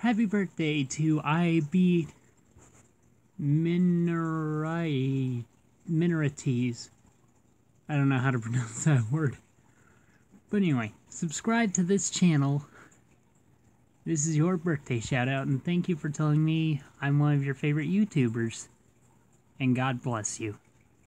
happy birthday to IB Minerai Minorities. I don't know how to pronounce that word. But anyway, subscribe to this channel. This is your birthday shout out, and thank you for telling me I'm one of your favorite YouTubers. And God bless you.